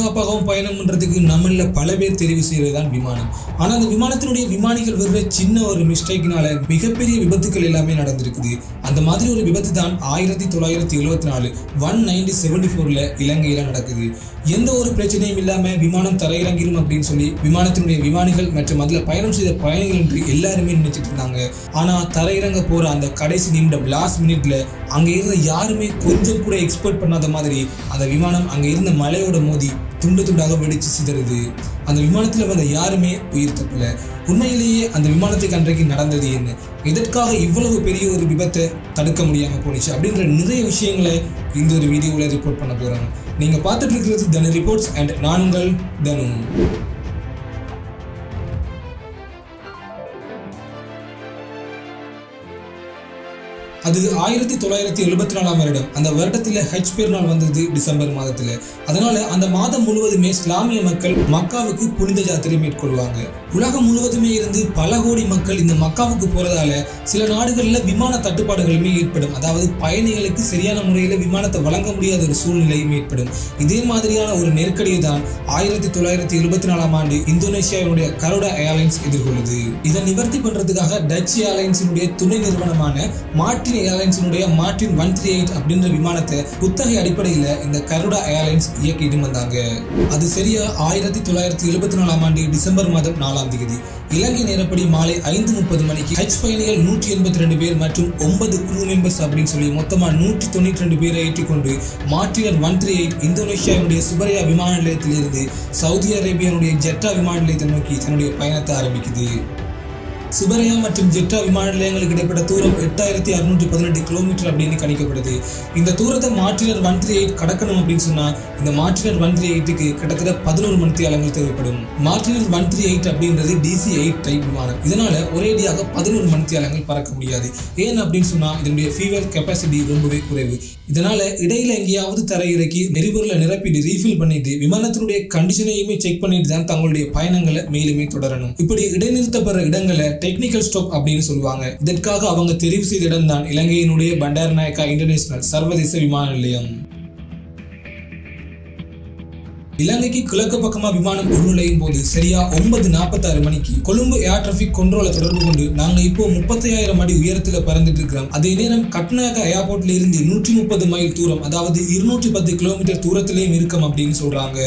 பாதுகாப்பாகவும் பயணம் பண்றதுக்கு நம்மளில் பல பேர் தெரிவு செய்கிறது தான் விமானம். ஆனால் அந்த விமானத்தினுடைய விமானிகள் வர்ற சின்ன ஒரு மிஸ்டேக்னால மிகப்பெரிய விபத்துக்கள் எல்லாமே நடந்திருக்குது. அந்த மாதிரி ஒரு விபத்து தான் ஆயிரத்தி தொள்ளாயிரத்தி எழுபத்தி நாலு ஒன் நைன்டி செவன்டி ஃபோர்ல இலங்கையில் நடக்குது. எந்த ஒரு பிரச்சனையும் இல்லாமல் விமானம் தரையிறங்கிடும் அப்படின்னு சொல்லி விமானத்தினுடைய விமானிகள் மற்றும் அதில் பயணம் செய்த பயணிகள் என்று எல்லாருமே நினைச்சிட்டு இருந்தாங்க. ஆனால் தரையிறங்க போற அந்த கடைசி நிமிடம் லாஸ்ட் மினிட்ல அங்கே இருந்த யாருமே கொஞ்சம் கூட எக்ஸ்பெக்ட் பண்ணாத மாதிரி அந்த விமானம் அங்க இருந்த மலையோட மோதி துண்டு துண்டாக வெடிச்சு சிதறுது. அந்த விமானத்தில் வந்த யாருமே உயிர் தப்பல உண்மையிலேயே அந்த விமானத்துக்கு அன்றைக்கு நடந்தது என்ன? எதற்காக இவ்வளவு பெரிய ஒரு விபத்தை தடுக்க முடியாமல் போனிச்சு அப்படின்ற நிறைய விஷயங்களை இந்த ஒரு வீடியோவில் ரிப்போர்ட் பண்ண போகிறாங்க நீங்கள் பார்த்துட்டு இருக்கிறது தனு ரிப்போர்ட்ஸ் அண்ட் நான் உங்கள் தனு. அது ஆயிரத்தி தொள்ளாயிரத்தி எழுபத்தி நாலாம் வருடம். அந்த வருடத்தில் ஹஜ் பெருநாள் வந்தது டிசம்பர் மாதத்தில். அதனால அந்த மாதம் முழுவதுமே இஸ்லாமிய மக்கள் மக்காவுக்கு புனித யாத்திரை மேற்கொள்வாங்க. உலகம் முழுவதுமே இருந்து பல கோடி மக்கள் இந்த மக்காவுக்கு போறதால சில நாடுகளில் விமான தட்டுப்பாடுகளுமே ஏற்படும். அதாவது பயணிகளுக்கு சரியான முறையில் விமானத்தை வழங்க முடியாத ஒரு சூழ்நிலையும் ஏற்படும். இதே மாதிரியான ஒரு நெருக்கடியை தான் ஆயிரத்தி தொள்ளாயிரத்தி எழுபத்தி நாலாம் ஆண்டு இந்தோனேஷியாவினுடைய கரோடா ஏர்லைன்ஸ் எதிர்கொள்ளுது. இதை நிவர்த்தி பண்றதுக்காக டச் ஏர்லைன்ஸினுடைய துணை நிறுவனமான மார்டின் ஏர்லைன்ஸினுடைய மார்டின் ஒன் த்ரீ எயிட் அப்படின்ற விமானத்தை குத்தகை அடிப்படையில் இந்த கருடா ஏர்லைன்ஸ் இயக்கிட்டு வந்தாங்க. அது சரியா ஆயிரத்தி தொள்ளாயிரத்தி எழுபத்தி நாலாம் ஆண்டு டிசம்பர் மாதம் நாலாம் தேதி. இலங்கை நேரப்படி மாலை ஐந்து முப்பது மணிக்கு ஹஜ் பயணிகள் நூற்றி எண்பத்தி ரெண்டு பேர் மற்றும் ஒன்பது குரூ மெம்பர்ஸ் அப்படின்னு சொல்லி மொத்தமா நூற்றி தொண்ணூற்றி ரெண்டு பேரை ஏற்றிக்கொண்டு மார்டினர் ஒன் த்ரீ எயிட் இந்தோனேஷியாவுடைய சுபரியா விமான நிலையத்திலிருந்து சவுதி அரேபியாவுடைய ஜெட்டா விமான நிலையத்தை நோக்கி தன்னுடைய பயணத்தை ஆரம்பிக்குது. சிபரையா மற்றும் ஜெட்டா விமான நிலையங்களுக்கு இடைப்பட்ட தூரம் எட்டாயிரத்தி அறுநூற்றி பதினெட்டு கிலோமீட்டர் அப்படின்னு கணிக்கப்படுது. இந்த தூரத்தை மாற்றினர் ஒன் த்ரீ எயிட் கடக்கணும் அப்படின்னு சொன்னா இந்த மாற்றினர் ஒன் த்ரீ எயிட்டுக்கு கிட்டத்தட்ட பதினோரு மணித்தியாலங்கள் தேவைப்படும். மாற்றினர் ஒன் த்ரீ எயிட் அப்படின்றது டிசி எயிட் டைப் விமானம். இதனால ஒரேடியாக பதினோரு மணித்தியாலங்கள் பறக்க முடியாது. ஏன் அப்படின்னு சொன்னா இதனுடைய ஃபியூவல் கெப்பாசிட்டி ரொம்பவே குறைவு. இதனால இடையில எங்கேயாவது தரையிறக்கி நெறிபொருளை நிரப்பிட்டு ரீஃபில் பண்ணிட்டு விமானத்தினுடைய கண்டிஷனையுமே செக் பண்ணிட்டு தான் தங்களுடைய பயணங்களை மேலுமே தொடரணும். இப்படி இடைநிறுத்தப்படுற இடங்களை டெக்னிக்கல் ஸ்டாப் அப்படின்னு சொல்லுவாங்க. இதற்காக அவங்க தெரிவு செய்த இடம் தான் இலங்கையினுடைய பண்டாரநாயக்கா இன்டர்நேஷனல் சர்வதேச விமான நிலையம். இலங்கைக்கு கிழக்கு பக்கமா விமானம் உள்நுழையும் போது சரியா ஒன்பது நாற்பத்தாறு மணிக்கு கொழும்பு ஏர் டிராபிக் கண்ட்ரோலை தொடர்பு கொண்டு நாங்க இப்போ முப்பத்தையாயிரம் அடி உயரத்துல பறந்துட்டு இருக்கிறோம். அதே நேரம் கட்நாயக்கா ஏர்போர்ட்ல இருந்து நூற்றி முப்பது மைல் தூரம் அதாவது இருநூற்றி பத்து கிலோமீட்டர் தூரத்திலேயும் இருக்கும் அப்படின்னு சொல்றாங்க.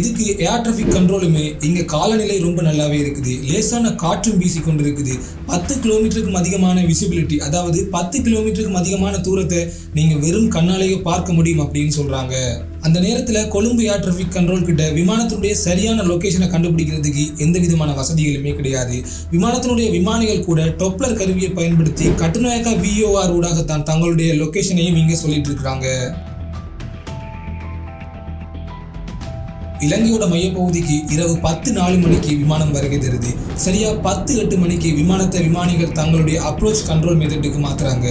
இதுக்கு ஏர் டிராஃபிக் கண்ட்ரோலுமே இங்கே காலநிலை ரொம்ப நல்லாவே இருக்குது. லேசான காற்றும் வீசி கொண்டு இருக்குது பத்து கிலோமீட்டருக்கும் அதிகமான விசிபிலிட்டி அதாவது பத்து கிலோமீட்டருக்கும் அதிகமான தூரத்தை நீங்கள் வெறும் கண்ணாலேயே பார்க்க முடியும் அப்படின்னு சொல்கிறாங்க அந்த நேரத்தில் கொழும்பு ஏர் டிராஃபிக் கண்ட்ரோல் கிட்ட விமானத்தினுடைய சரியான லொக்கேஷனை கண்டுபிடிக்கிறதுக்கு எந்த விதமான வசதிகளுமே கிடையாது. விமானத்தினுடைய விமானிகள் கூட டொப்ளர் கருவியை பயன்படுத்தி கட்டுநாயக்கா விஓஆர் ஊடாகத்தான் தங்களுடைய லொக்கேஷனையும் இங்கே சொல்லிட்டு இருக்கிறாங்க. இலங்கையோட மையப்பகுதிக்கு இரவு பத்து நாலு மணிக்கு விமானம் வருகை தருது. சரியா பத்து எட்டு மணிக்கு விமானத்தை விமானிகள் தங்களுடைய அப்ரோச் கண்ட்ரோல் மெத்தடுக்கு மாத்துறாங்க.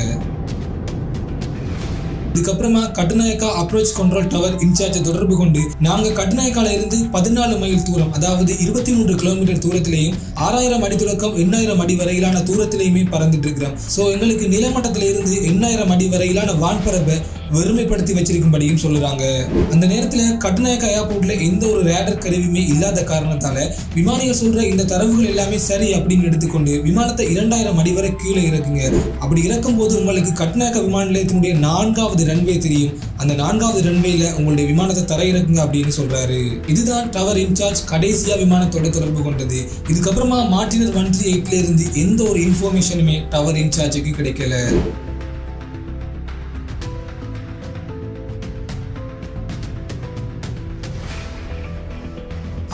இதுக்கப்புறமா கட்டுநாயக்கா அப்ரோச் கண்ட்ரோல் டவர் இன்சார்ஜை தொடர்பு கொண்டு நாங்க கட்டுநாயக்கால இருந்து பதினாலு மைல் தூரம் அதாவது இருபத்தி மூன்று கிலோமீட்டர் தூரத்திலேயும் ஆறாயிரம் அடி தொடக்கம் எண்ணாயிரம் அடி வரையிலான தூரத்திலேயுமே பறந்துட்டு இருக்கிறோம். ஸோ எங்களுக்கு நிலமட்டத்திலிருந்து எண்ணாயிரம் அடி வரையிலான வான்பரப்பை வெறுமைப்படுத்தி வச்சிருக்கும்படியும் சொல்லுறாங்க. அந்த நேரத்துல கட்டுநாயக்க ஏர்போர்ட்ல எந்த ஒரு ரேடர் கருவியுமே இல்லாத காரணத்தால விமானிகள் சொல்ற இந்த தரவுகள் எல்லாமே சரி அப்படின்னு எடுத்துக்கொண்டு விமானத்தை இரண்டாயிரம் அடி வரை கீழே இறக்குங்க. அப்படி இறக்கும் போது உங்களுக்கு கட்டுநாயக்க விமான நிலையத்தினுடைய நான்காவது ரன்வே தெரியும். அந்த நான்காவது ரன்வேல உங்களுடைய விமானத்தை தரையிறக்குங்க அப்படின்னு சொல்றாரு. இதுதான் டவர் இன்சார்ஜ் கடைசியா விமானத்தோட தொடர்பு கொண்டது. இதுக்கப்புறமா மார்டினர் ஒன் த்ரீ எயிட்ல இருந்து எந்த ஒரு இன்ஃபர்மேஷனுமே டவர் இன்சார்ஜுக்கு கிடைக்கல.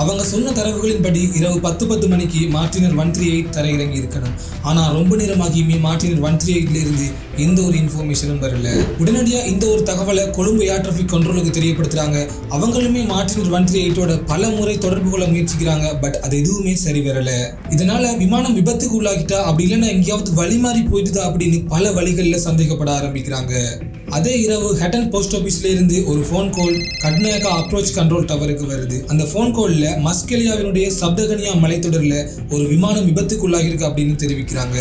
அவங்க சொன்ன தரவுகளின்படி இரவு பத்து பத்து மணிக்கு மார்டினர் ஒன் த்ரீ எயிட் தரையிறங்கி இருக்கணும் ஆனால் ரொம்ப நேரமாகியுமே மார்டினர் ஒன் த்ரீ எயிட்லேருந்து எந்த ஒரு இன்ஃபர்மேஷனும் வரல. உடனடியாக இந்த ஒரு தகவலை கொழும்பு ஏர் டிராஃபிக் கண்ட்ரோலுக்கு தெரியப்படுத்துறாங்க. அவங்களுமே மார்டின் ஒன் த்ரீ எயிட்டோட பல முறை தொடர்பு கொள்ள முயற்சிக்கிறாங்க பட் அது எதுவுமே சரி வரல. இதனால விமானம் விபத்துக்கு உள்ளாகிட்டா அப்படி இல்லைன்னா எங்கேயாவது வழி மாறி போயிட்டுதா அப்படின்னு பல வழிகளில் சந்தேகப்பட ஆரம்பிக்கிறாங்க. அதே இரவு ஹட்டன் போஸ்ட் ஆஃபீஸ்ல இருந்து ஒரு phone call Katunayake approach control டவருக்கு வருது. அந்த ஃபோன் கால்ல மஸ்கெலியாவினுடைய சப்தகனியா மலைத்தொடர்ல ஒரு விமானம் விபத்துக்குள்ளாகிருக்கு அப்படின்னு தெரிவிக்கிறாங்க.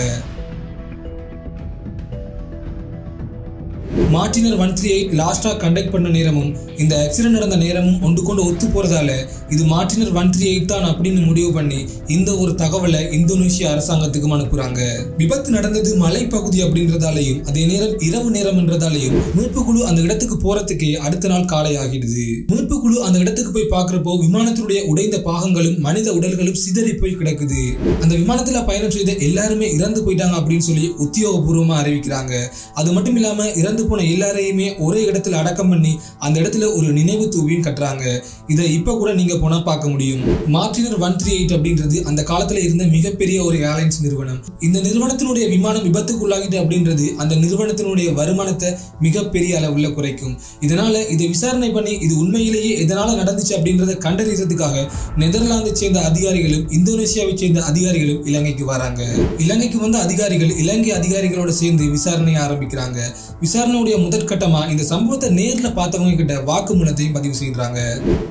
மார்டினர் ஒன் த்ரீ எயிட் லாஸ்டா கண்டக்ட் பண்ண நேரமும் இந்த ஆக்சிடென்ட் நடந்த நேரமும் ஒன்று கொண்டு ஒத்து போறதால இது மார்டினர் ஒன் த்ரீ எயிட் தான் அப்படின்னு முடிவு பண்ணி இந்த ஒரு தகவலை இந்தோனேஷிய அரசாங்கத்துக்கும் அனுப்புகிறாங்க விபத்து நடந்தது மலைப்பகுதி அப்படின்றதாலையும் அதே நேரம் இரவு நேரம் என்றதாலையும் மீட்பு குழு அந்த இடத்துக்கு போறதுக்கே அடுத்த நாள் காலை ஆகிடுது. மீட்பு குழு அந்த இடத்துக்கு போய் பார்க்குறப்போ விமானத்தினுடைய உடைந்த பாகங்களும் மனித உடல்களும் சிதறி போய் கிடக்குது. அந்த விமானத்துல பயணம் செய்த எல்லாருமே இறந்து போயிட்டாங்க அப்படின்னு சொல்லி உத்தியோகபூர்வமா அறிவிக்கிறாங்க. அது மட்டும் இல்லாம இறந்து போன போன எல்லாரையுமே ஒரே இடத்துல அடக்கம் பண்ணி அந்த இடத்துல ஒரு நினைவு தூவியும் கட்டுறாங்க. இதை இப்ப கூட நீங்க போனா பார்க்க முடியும். மார்டினர் ஒன் த்ரீ எயிட் அப்படின்றது அந்த காலத்துல இருந்த மிகப்பெரிய ஒரு ஏர்லைன்ஸ் நிறுவனம். இந்த நிறுவனத்தினுடைய விமானம் விபத்துக்குள்ளாகிட்டு அப்படின்றது அந்த நிறுவனத்தினுடைய வருமானத்தை மிகப்பெரிய அளவுல குறைக்கும். இதனால இதை விசாரணை பண்ணி இது உண்மையிலேயே எதனால நடந்துச்சு அப்படின்றத கண்டறியறதுக்காக நெதர்லாந்தை சேர்ந்த அதிகாரிகளும் இந்தோனேஷியாவை சேர்ந்த அதிகாரிகளும் இலங்கைக்கு வராங்க. இலங்கைக்கு வந்த அதிகாரிகள் இலங்கை அதிகாரிகளோட சேர்ந்து விசாரணையை ஆரம்பிக்கிறாங்க. விசாரணை விசாரணையுடைய முதற்கட்டமா இந்த சம்பவத்தை நேர்ல பார்த்தவங்க கிட்ட வாக்குமூலத்தையும் பதிவு செய்யறாங்க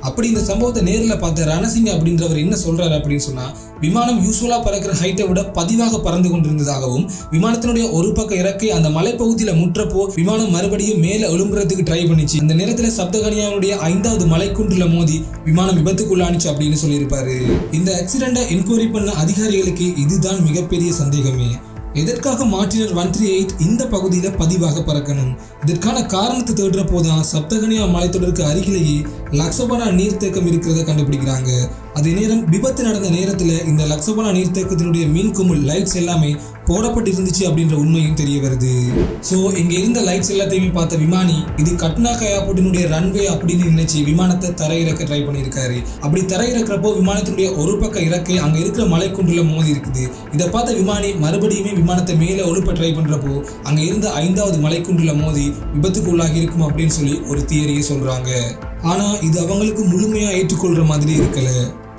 அப்படி இந்த சம்பவத்தை நேர்ல பார்த்த ரணசிங்க அப்படின்றவர் என்ன சொல்றாரு அப்படின்னு சொன்னா விமானம் யூஸ்வலா பறக்கிற ஹைட்டை விட பதிவாக பறந்து கொண்டிருந்ததாகவும் விமானத்தினுடைய ஒரு பக்க இறக்கை அந்த மலைப்பகுதியில முற்றப்போ விமானம் மறுபடியும் மேல எழும்புறதுக்கு ட்ரை பண்ணிச்சு. அந்த நேரத்துல சப்தகனியாவுடைய ஐந்தாவது மலைக்குன்றுல மோதி விமானம் விபத்துக்குள்ளானுச்சு அப்படின்னு சொல்லியிருப்பாரு. இந்த ஆக்சிடென்ட்டை என்கொயரி பண்ண அதிகாரிகளுக்கு இதுதான் மிகப்பெரிய சந்தேகமே. எதற்காக மார்டினர் ஒன் த்ரீ எயிட் இந்த பகுதியில் பதிவாக பறக்கணும்? இதற்கான காரணத்தை தேடுற போதான் சப்தகனியா மலைத்தொடருக்கு அருகிலேயே லக்ஸபனா நீர்த்தேக்கம் இருக்கிறத கண்டுபிடிக்கிறாங்க. அதே நேரம் விபத்து நடந்த நேரத்தில் இந்த லக்ஸபனா நீர்த்தேக்கத்தினுடைய மின் குமிழ் லைட்ஸ் எல்லாமே போடப்பட்டு இருந்துச்சு அப்படின்ற உண்மையும் தெரிய வருது. ஸோ இங்கே இருந்த லைட்ஸ் எல்லாத்தையுமே பார்த்த விமானி இது கட்னா கயாபுட்டினுடைய ரன்வே அப்படின்னு நினைச்சு விமானத்தை தரையிறக்க ட்ரை பண்ணியிருக்காரு. அப்படி தரையிறக்கிறப்போ விமானத்தினுடைய ஒரு பக்க இறக்கை அங்கே இருக்கிற மலைக்குண்டில் மோதி இருக்குது. இதை பார்த்த விமானி மறுபடியுமே விமானத்தை மேலே ஒழுப்ப ட்ரை பண்ணுறப்போ அங்கே இருந்த ஐந்தாவது மலைக்குண்டில் மோதி விபத்துக்கு உள்ளாகி இருக்கும் அப்படின்னு சொல்லி ஒரு தியரியை சொல்கிறாங்க ஆனால் இது அவங்களுக்கு முழுமையாக ஏற்றுக்கொள்கிற மாதிரி இருக்கலை.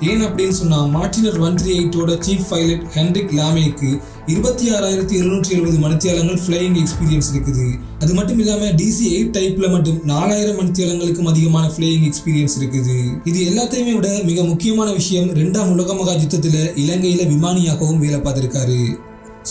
ஏன் அப்படின்னு சொன்னா மார்டினர் ஒன் த்ரீ எயிட்டோட சீஃப் பைலட் ஹென்ரிக் லாமேக்கு இருபத்தி ஆறாயிரத்தி எழுநூற்றி எழுபது மணித்தியாலங்கள் ஃபிளையிங் எக்ஸ்பீரியன்ஸ் இருக்குது. அது மட்டும் இல்லாம டிசி எயிட் டைப்ல மட்டும் நாலாயிரம் மணித்தியாலங்களுக்கும் அதிகமான ஃபிளையிங் எக்ஸ்பீரியன்ஸ் இருக்குது. இது எல்லாத்தையுமே விட மிக முக்கியமான விஷயம் ரெண்டாம் உலக மகா யுத்தத்துல இலங்கையில விமானியாகவும் வேலை பார்த்திருக்காரு.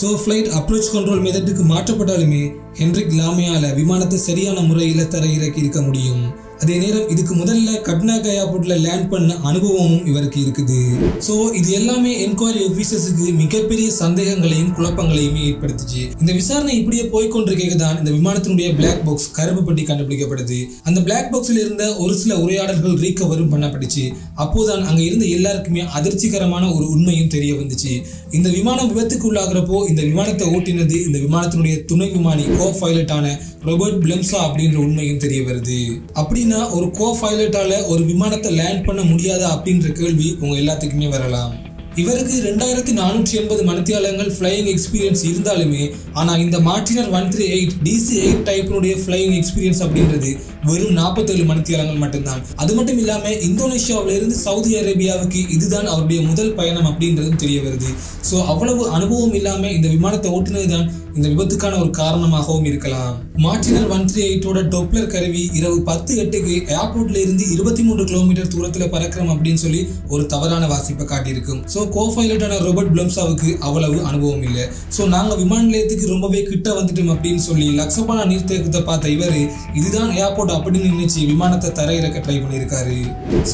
ஸோ ஃப்ளைட் அப்ரோச் கண்ட்ரோல் மெத்தடுக்கு மாற்றப்பட்டாலுமே ஹென்ரிக் லாமியால விமானத்தை சரியான முறையில் தரையிறக்கி இருக்க முடியும். அதே நேரம் இதுக்கு முதல்ல கட்னா ஏர்போர்ட்ல லேண்ட் பண்ண அனுபவமும் இவருக்கு இருக்குது. ஸோ இது எல்லாமே என்கொயரி ஆஃபீஸர்ஸுக்கு மிகப்பெரிய சந்தேகங்களையும் குழப்பங்களையுமே ஏற்படுத்துச்சு. இந்த விசாரணை இப்படியே போய்கொண்டிருக்க தான் இந்த விமானத்தினுடைய பிளாக் பாக்ஸ் கருப்பு பெட்டி கண்டுபிடிக்கப்படுது. அந்த பிளாக் பாக்ஸில் இருந்த ஒரு சில உரையாடல்கள் ரீகவரும் பண்ணப்பட்டுச்சு. அப்போதான் அங்க இருந்த எல்லாருக்குமே அதிர்ச்சிகரமான ஒரு உண்மையும் தெரிய வந்துச்சு. இந்த விமானம் விபத்துக்கு உள்ளாகிறப்போ இந்த விமானத்தை ஓட்டினது இந்த விமானத்தினுடைய துணை விமானி கோ பைலட்டான ரோபர்ட் பிளம்சா அப்படின்ற உண்மையும் தெரிய வருது. அப்படி அப்படின்னா ஒரு கோ பைலட்டால ஒரு விமானத்தை லேண்ட் பண்ண முடியாதா அப்படின்ற கேள்வி உங்க எல்லாத்துக்குமே வரலாம். இவருக்கு ரெண்டாயிரத்தி நானூற்றி எண்பது மணித்தியாலங்கள் ஃப்ளையிங் எக்ஸ்பீரியன்ஸ் இருந்தாலுமே ஆனால் இந்த Martinair one three eight DC eight டைப்பினுடைய flying experience அப்படின்றது வெறும் நாற்பத்தேழு மணித்தியாலங்கள் மட்டும்தான். அது மட்டும் இல்லாமல் இந்தோனேஷியாவிலிருந்து சவுதி அரேபியாவுக்கு இதுதான் அவருடைய முதல் பயணம் அப்படின்றதும் தெரிய வருது. ஸோ அவ்வளவு அனுபவம் இல்லாமல் இந்த விமானத்தை ஓட்டுனது தான் இந்த விபத்துக்கான ஒரு காரணமாகவும் இருக்கலாம். மார்டினர் ஒன் த்ரீ எயிட்டோட டொப்ளர் கருவி இரவு பத்து எட்டுக்கு ஏர்போர்ட்ல இருந்து இருபத்தி மூன்று கிலோமீட்டர் தூரத்தில் பறக்கிறோம் அப்படின்னு சொல்லி ஒரு தவறான வாசிப்பை காட்டியிருக்கும். ஸோ கோ பைலட்டான ரோபர்ட் பிளம்சாவுக்கு அவ்வளவு அனுபவம் இல்லை. ஸோ நாங்கள் விமான நிலையத்துக்கு ரொம்பவே கிட்ட வந்துட்டோம் அப்படின்னு சொல்லி லக்ஸபானா நீர்த்தேக்கத்தை பார்த்த இவர் இதுதான் ஏர்போர்ட் அப்படின்னு நினைச்சு விமானத்தை தரையிறக்க ட்ரை பண்ணியிருக்காரு.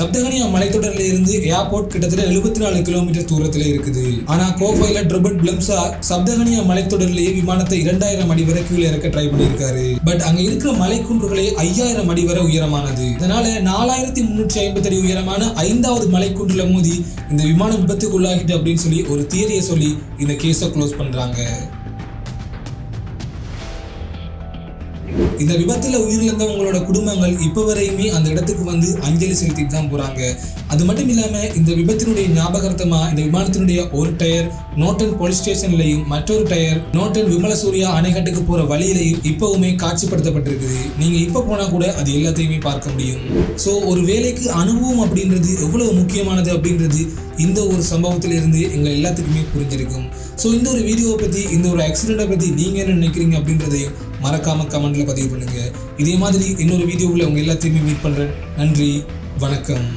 சப்தகனியா மலைத்தொடர்ல இருந்து ஏர்போர்ட் கிட்டத்தட்ட எழுபத்தி நாலு கிலோமீட்டர் தூரத்தில் இருக்குது. ஆனால் கோ பைலட் ரோபர்ட் பிளம்சா சப்தகனியா மலைத்தொடரிலேயே விமானத்தை இரண்டாயிரம் அடி வரை கீழே இறக்க ட்ரை பண்ணியிருக்காரு. பட் அங்க இருக்கிற மலைக்குன்றுகளே ஐயாயிரம் அடி வரை உயரமானது. இதனால நாலாயிரத்தி முன்னூற்றி ஐம்பது அடி உயரமான ஐந்தாவது மலைக்குன்றுல மோதி இந்த விமானம் விபத்துக்கு உள்ளாகிட்டு அப்படின்னு சொல்லி ஒரு தியரியை சொல்லி இந்த கேஸை க்ளோஸ் பண்றாங்க. இந்த விபத்துல உயிரிழந்தவங்களோட குடும்பங்கள் இப்ப வரையுமே அந்த இடத்துக்கு வந்து அஞ்சலி செலுத்திட்டு தான் போறாங்க. அது மட்டும் இல்லாம இந்த விபத்தினுடைய ஞாபகார்த்தமா இந்த விமானத்தினுடைய ஒரு டயர் நோட்டன் போலீஸ் ஸ்டேஷன்லயும் மற்றொரு டயர் நோட்டன் விமலசூரியா அணைக்கட்டுக்கு போற வழியிலையும் இப்பவுமே காட்சிப்படுத்தப்பட்டிருக்குது. நீங்க இப்ப போனா கூட அது எல்லாத்தையுமே பார்க்க முடியும். சோ ஒரு வேலைக்கு அனுபவம் அப்படின்றது எவ்வளவு முக்கியமானது அப்படின்றது இந்த ஒரு சம்பவத்திலிருந்து இருந்து எங்க எல்லாத்துக்குமே புரிஞ்சிருக்கும். ஸோ இந்த ஒரு வீடியோவை பத்தி இந்த ஒரு ஆக்சிடென்ட்டை பத்தி நீங்க என்ன நினைக்கிறீங்க அப்படின்றதையும் மறக்காம கமெண்ட்ல பதிவு பண்ணுங்க. இதே மாதிரி இன்னொரு வீடியோவில் உங்க எல்லாத்தையுமே மீட் பண்றேன். நன்றி. வணக்கம்.